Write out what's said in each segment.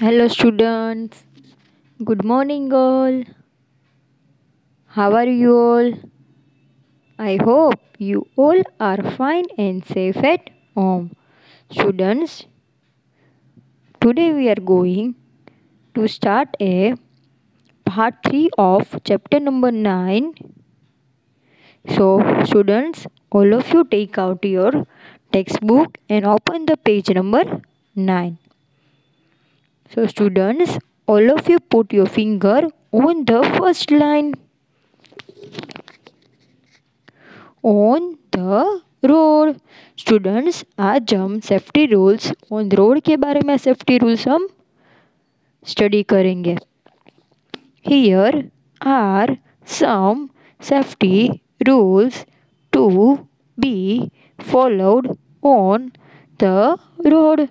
Hello, students. Good morning, all. How are you all? I hope you all are fine and safe at home. Students, today we are going to start a part 3 of chapter number 9. So, students, all of you take out your textbook and open the page number 9. So, students, all of you put your finger on the first line. On the road students आज हम safety rules on road के बारे में safety rules हम study करेंगे here are some safety rules to be followed on the road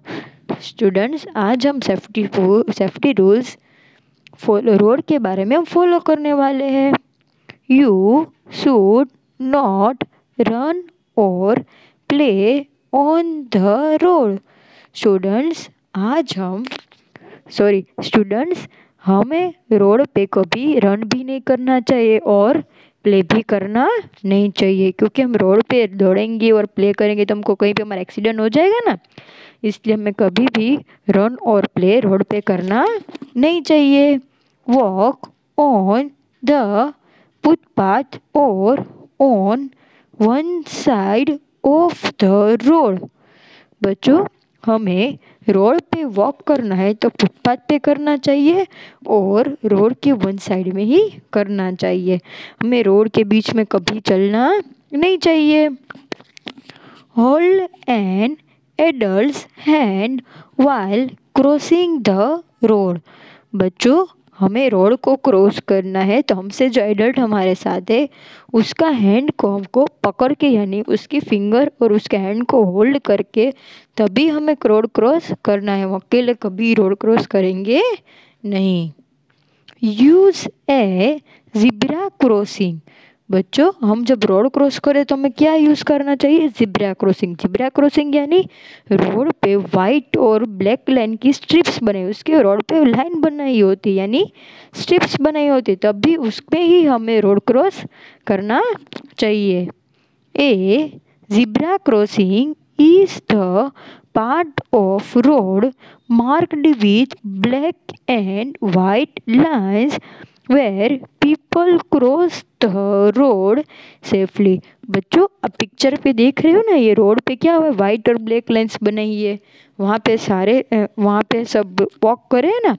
students आज हम safety safety rules follow road के बारे में हम फॉलो करने वाले हैं। यू शुड नॉट रन और play on the road students आज हम सॉरी स्टूडेंट्स हमें रोड पे कभी रन भी नहीं करना चाहिए और प्ले भी करना नहीं चाहिए, क्योंकि हम रोड पे दौड़ेंगे और प्ले करेंगे तो हमको कहीं पे हमारा एक्सीडेंट हो जाएगा ना। इसलिए हमें कभी भी रन और प्ले रोड पे करना नहीं चाहिए। वॉक ऑन द फुटपाथ और on one side of the road बच्चों, हमें रोड पे वॉक करना है तो फुटपाथ पे करना चाहिए और रोड के वन साइड में ही करना चाहिए। हमें रोड के बीच में कभी चलना नहीं चाहिए। Hold an adult hand while crossing the road बच्चों हमें रोड को क्रॉस करना है तो हमसे जो एडल्ट हमारे साथ है, उसका हैंड को हमको पकड़ के, यानी उसकी फिंगर और उसके हैंड को होल्ड करके, तभी हमें रोड क्रॉस करना है। वो अकेले कभी रोड क्रॉस करेंगे नहीं। यूज़ ए जिब्रा क्रॉसिंग बच्चों, हम जब रोड क्रॉस करें तो हमें क्या यूज़ करना चाहिए? जिब्रा क्रॉसिंग जिब्रा क्रॉसिंग यानी रोड पे वाइट और ब्लैक लाइन की स्ट्रिप्स बनाई, उसके रोड पे लाइन बनाई होती, यानी स्ट्रिप्स बनाई होती, तब भी उसमें ही हमें रोड क्रॉस करना चाहिए। A zebra crossing is the part of road marked with black and white lines where people cross the road safely. बच्चों अब पिक्चर पे देख रहे हो ना, ये रोड पे क्या हुआ? वाइट और ब्लैक लाइंस बनाई है। वहाँ पे सारे वहाँ पे सब वॉक करे ना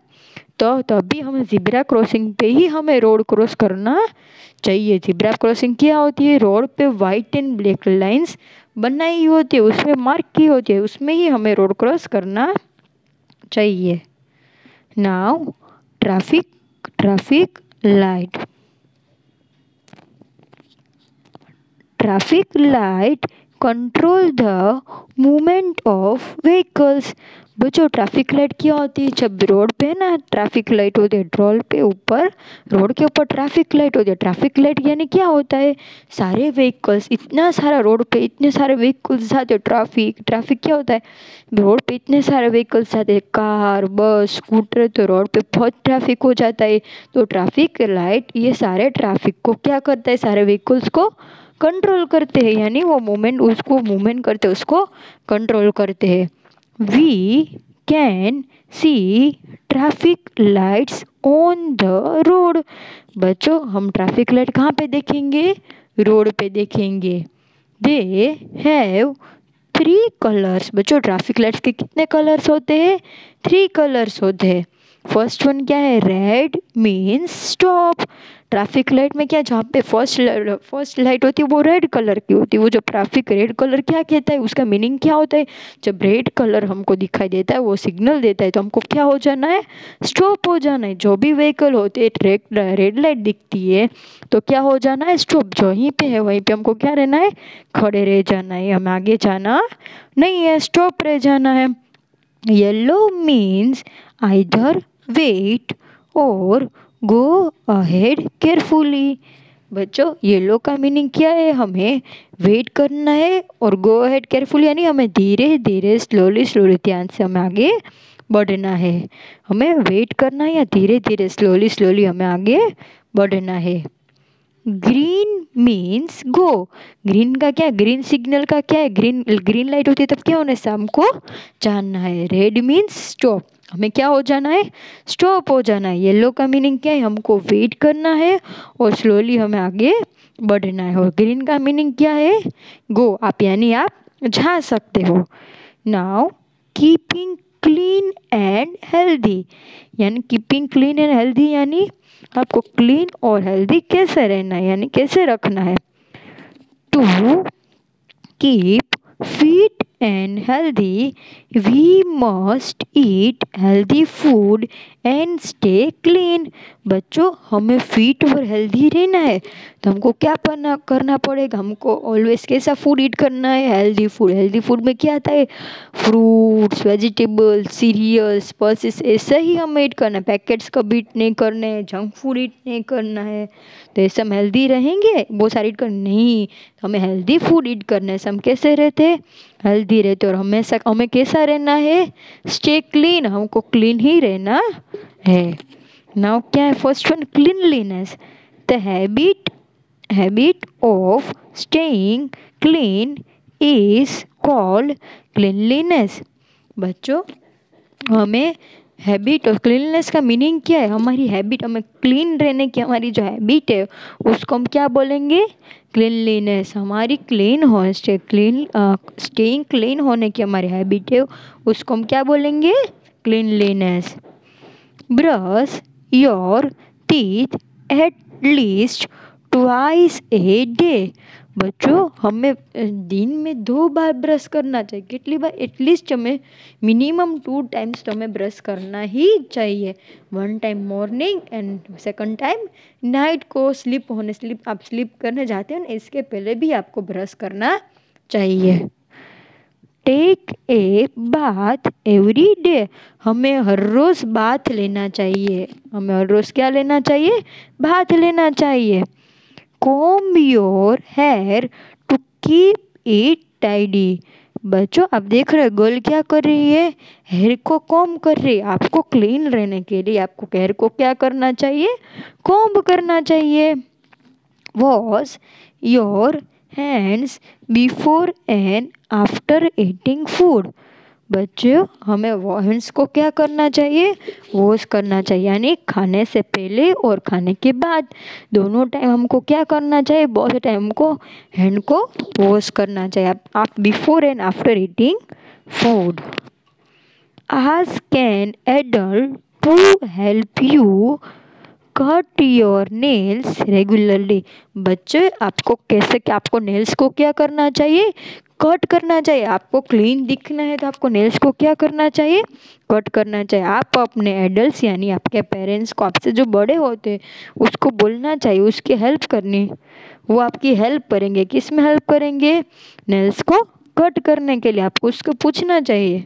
तो तभी हमें जिब्रा क्रॉसिंग पे ही हमें रोड क्रॉस करना चाहिए। जिब्रा क्रॉसिंग क्या होती है? रोड पे वाइट एंड ब्लैक लाइंस बनाई होती है, उसमें मार्क की होती है, उसमें ही हमें रोड क्रॉस करना चाहिए। Now traffic traffic light traffic light control the movement of vehicles बच्चों ट्रैफ़िक लाइट क्या होती है? जब रोड पे ना ट्रैफ़िक लाइट होती है रोड पे ऊपर रोड के ऊपर ट्रैफ़िक लाइट होती है। ट्रैफ़िक लाइट यानी क्या होता है? सारे व्हीकल्स इतना सारा रोड पे इतने सारे व्हीकल्स आते हैं। ट्रैफ़िक ट्रैफ़िक क्या होता है? रोड पे इतने सारे व्हीकल्स आते हैं। कार बस स्कूटर तो रोड पे बहुत ट्रैफ़िक हो जाता है। तो ट्रैफ़िक लाइट ये सारे ट्रैफ़िक को क्या करता है? सारे व्हीकल्स को कंट्रोल करते हैं, यानी वो मूवमेंट उसको मूवमेंट करते उसको कंट्रोल करते हैं। We can see traffic lights on the road बच्चों, हम ट्रैफ़िक लाइट कहाँ पे देखेंगे? रोड पे देखेंगे। दे हैव थ्री कलर्स बच्चों ट्रैफ़िक लाइट्स के कितने कलर्स होते हैं? थ्री कलर्स होते हैं। फ़र्स्ट वन क्या है? Red means stop traffic light में क्या, जहाँ पे फ़र्स्ट फ़र्स्ट लाइट होती है, वो रेड कलर की होती है। वो जो ट्रैफ़िक रेड कलर क्या कहता है, उसका मीनिंग क्या होता है? जब रेड कलर हमको दिखाई देता है, वो सिग्नल देता है तो हमको क्या हो जाना है? स्टॉप हो जाना है। जो भी व्हीकल होते हैं रेड लाइट दिखती है तो क्या हो जाना है? स्टॉप जो वहीं पे है, वहीं पे हमको क्या रहना है? खड़े रह जाना है। हमें आगे जाना नहीं है स्टॉप रह जाना है। येलो मीन्स आइधर वेट और गो अहेड केयरफुली बच्चों येलो का मीनिंग क्या है? हमें वेट करना है और गो अहेड केयरफुली यानी हमें धीरे धीरे स्लोली स्लोली ध्यान से हमें आगे बढ़ना है। हमें वेट करना है या धीरे धीरे स्लोली स्लोली हमें आगे बढ़ना है? ग्रीन मीन्स गो ग्रीन का क्या? ग्रीन सिग्नल का क्या है? ग्रीन ग्रीन लाइट होती है तब क्या होना है? शाम को जानना है। रेड मीन्स स्टॉप हमें क्या हो जाना है? स्टॉप हो जाना है। येलो का मीनिंग क्या है? हमको वेट करना है और स्लोली हमें आगे बढ़ना है। और ग्रीन का मीनिंग क्या है? गो आप यानी आप जा सकते हो। Now keeping clean and healthy यानी कीपिंग क्लीन एंड हेल्दी यानी आपको क्लीन और हेल्दी कैसे रहना है, यानी कैसे रखना है? To keep fit and healthy we must eat healthy food and stay clean बच्चों, हमें फिट और हेल्दी रहना है। तो हमको क्या करना करना पड़ेगा? हमको ऑलवेज कैसा फ़ूड ईट करना है? हेल्दी फ़ूड हेल्दी फ़ूड में क्या आता है? फ्रूट्स वेजिटेबल्स सीरियल्स पल्सेस ऐसा ही हमें ईट करना है. पैकेट्स कभी ईट नहीं करना है. जंक फ़ूड ईट नहीं करना है. तो ऐसे हम हेल्दी रहेंगे? बहुत सारे ईट कर, नहीं. तो हमें हेल्दी फ़ूड ईट करना है. हम कैसे रहते? हेल्दी रहते और हमेशा हमें कैसा रहना है? स्टे क्लीन हमको क्लीन ही रहना है. नाउ क्या है? First one cleanliness the habit habit of staying clean is called cleanliness बच्चों, हमें हैबिट और क्लीननेस का मीनिंग क्या है? हमारी हैबिट हमें क्लीन रहने की हमारी जो हैबिट है, उसको हम क्या बोलेंगे? क्लीनलीनेस हमारी क्लीन हो स्टे क्लीन स्टेइंग क्लीन होने की हमारी हैबिट है, उसको हम क्या बोलेंगे? Cleanliness brush your teeth at least twice a day बच्चों, हमें दिन में दो बार ब्रश करना चाहिए। कितनी बार? एटलीस्ट हमें मिनिमम टू टाइम्स तो हमें ब्रश करना ही चाहिए। One time morning and second time night को स्लिप होने स्लिप आप स्लिप करने जाते हैं, इसके पहले भी आपको ब्रश करना चाहिए। Take a bath every day हमें हर रोज़ बाथ लेना चाहिए। हमें हर रोज़ क्या लेना चाहिए? बाथ लेना चाहिए। Comb your hair to keep it tidy बच्चों आप देख रहे हो, गर्ल क्या कर रही है? हेयर को कॉम कर रही है। आपको क्लीन रहने के लिए आपको हेयर को क्या करना चाहिए? कॉम्ब करना चाहिए। Wash your hands before and after eating food बच्चों, हमें हैंड्स को क्या करना चाहिए? वॉश करना चाहिए, यानी खाने से पहले और खाने के बाद। दोनों टाइम हमको क्या करना चाहिए? बहुत टाइम हमको हैंड को वॉश करना चाहिए। आप before and after eating food ask an adult to help you cut your nails regularly बच्चे, आपको कैसे क्या आपको नेल्स को क्या करना चाहिए? कट करना चाहिए। आपको क्लीन दिखना है तो आपको नेल्स को क्या करना चाहिए? कट करना चाहिए। आप अपने एडल्ट यानी आपके पेरेंट्स को, आपसे जो बड़े होते हैं, उसको बोलना चाहिए, उसकी हेल्प करनी। वो आपकी हेल्प करेंगे। किसमें हेल्प करेंगे? नेल्स को कट करने के लिए। आपको उसको पूछना चाहिए।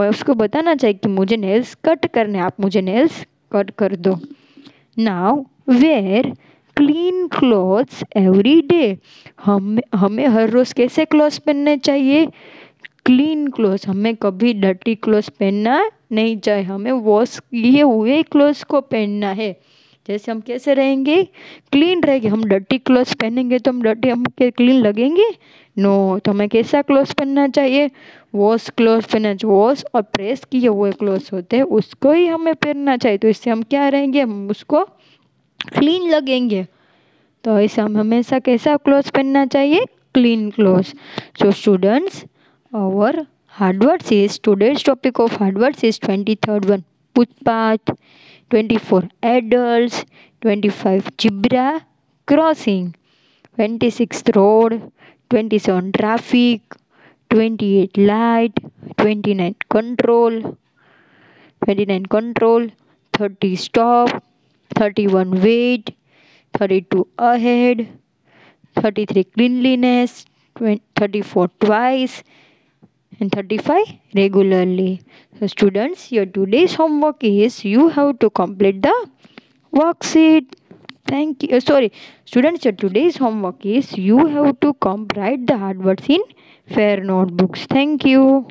उसको बताना चाहिए कि मुझे नेल्स कट करने आप मुझे नेल्स कट कर दो। Now wear clean clothes every day. हम, हमें हर रोज़ कैसे क्लॉथ्स पहनने चाहिए? Clean clothes. हमें कभी डर्टी क्लॉथ्स पहनना नहीं चाहिए। हमें वॉश किए हुए क्लॉथ्स को पहनना है। जैसे हम कैसे रहेंगे? क्लीन रहेंगे। हम डर्टी क्लॉथ्स पहनेंगे तो हम डर्टी, हम क्लीन लगेंगे? नो तो हमें कैसा क्लॉथ्स पहनना चाहिए? वॉश क्लॉथ पहनना चाहिए। वॉश और प्रेस किए हुए क्लॉथ्स होते हैं, उसको ही हमें पहनना चाहिए। तो इससे हम क्या रहेंगे? हम उसको क्लीन लगेंगे। तो ऐसा हम हमेशा कैसा क्लोथ पहनना चाहिए। क्लीन क्लोथ सो स्टूडेंट्स और hard words is today's topic of hard words is twenty third one footpath twenty four adult twenty five zebra crossing twenty six road twenty seven traffic twenty eight light twenty nine control twenty nine control thirty stop 31 weight, 32 ahead, 33 cleanliness, 34 twice, and 35 regularly. So students, your today's homework is you have to complete the worksheet. Thank you. Uh, sorry, students, your today's homework is you have to come write the hard words in fair notebooks. Thank you.